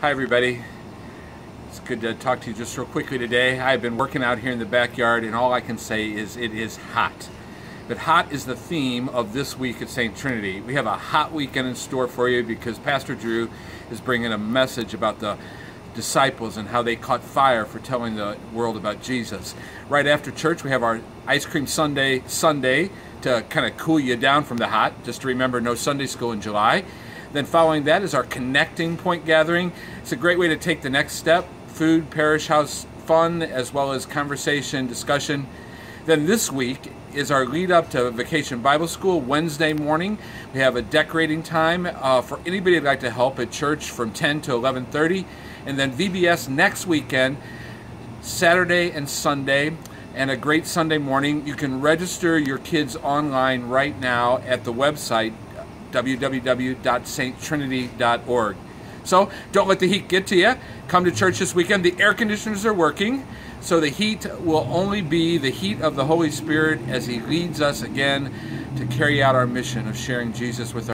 Hi everybody. It's good to talk to you just real quickly today. I've been working out here in the backyard and all I can say is it is hot. But hot is the theme of this week at St. Trinity. We have a hot weekend in store for you because Pastor Drew is bringing a message about the disciples and how they caught fire for telling the world about Jesus. Right after church, we have our ice cream sundae Sunday to kind of cool you down from the hot. Just to remember, no Sunday school in July. Then following that is our connecting point gathering. It's a great way to take the next step, food, parish house fun, as well as conversation, discussion. Then this week is our lead up to Vacation Bible School Wednesday morning. We have a decorating time uh, for anybody who'd like to help at church from 10 to 11:30, and then VBS next weekend, Saturday and Sunday, and a great Sunday morning. You can register your kids online right now at the website www.sttrinity.org. So don't let the heat get to you. Come to church this weekend. The air conditioners are working, so the heat will only be the heat of the Holy Spirit as He leads us again to carry out our mission of sharing Jesus with our